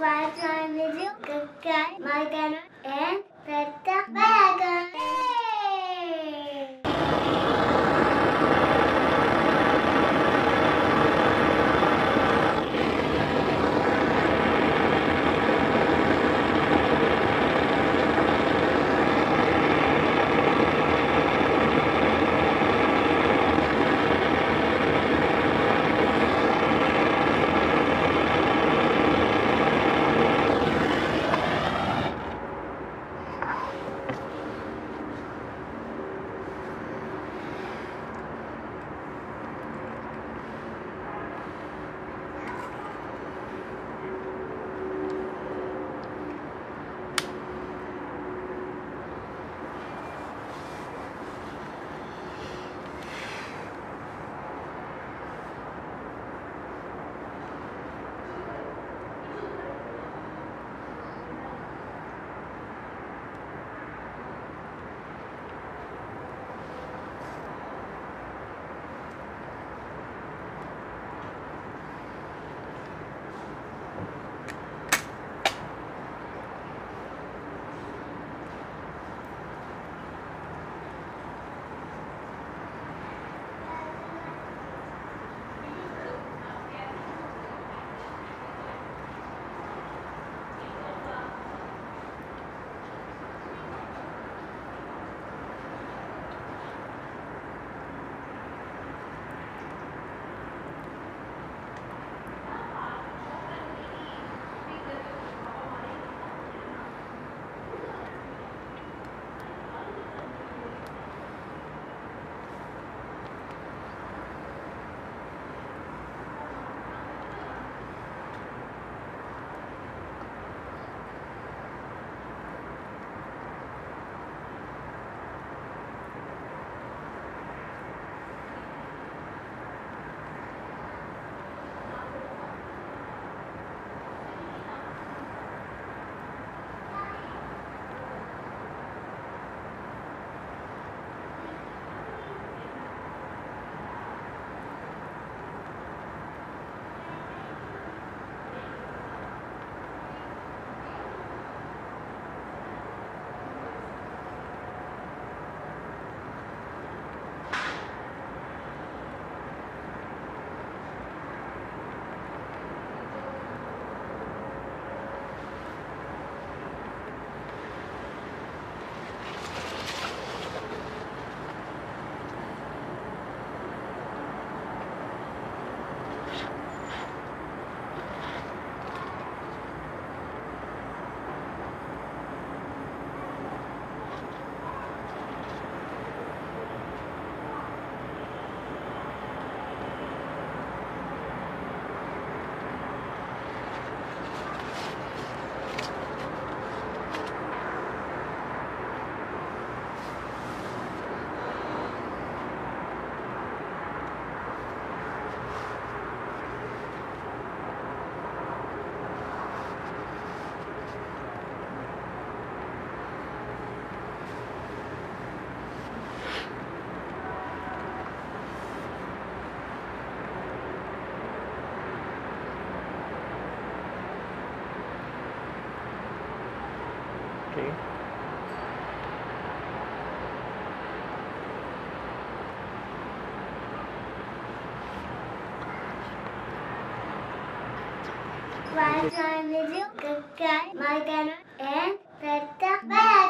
Right time is you, my gunner, and the wagon. Okay. Right time is my gunner, and the wagon.